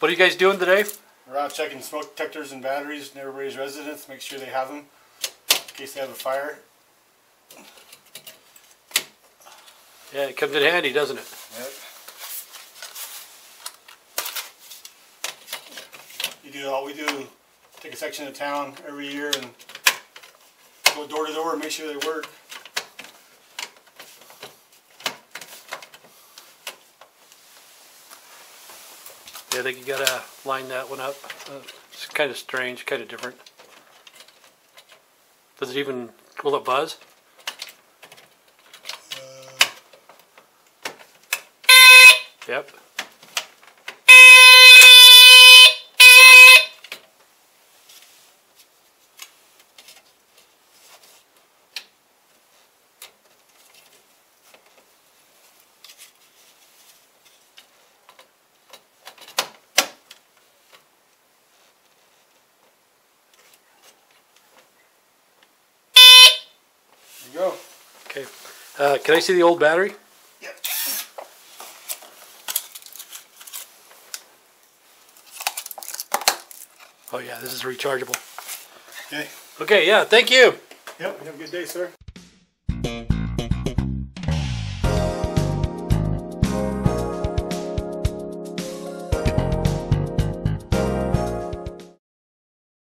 What are you guys doing today? We're out checking smoke detectors and batteries in everybody's residence, make sure they have them in case they have a fire. Yeah, it comes in handy, doesn't it? Yep. You do all we do, take a section of town every year and go door to door and make sure they work. Yeah, I think you gotta line that one up. Uh, It's kind of strange, kind of different. Does it even, will it buzz? Yep. Go. Okay. Uh, can I see the old battery? Yep. Oh yeah, this is rechargeable. Okay. Okay, yeah, thank you. Yep. Have a good day, sir.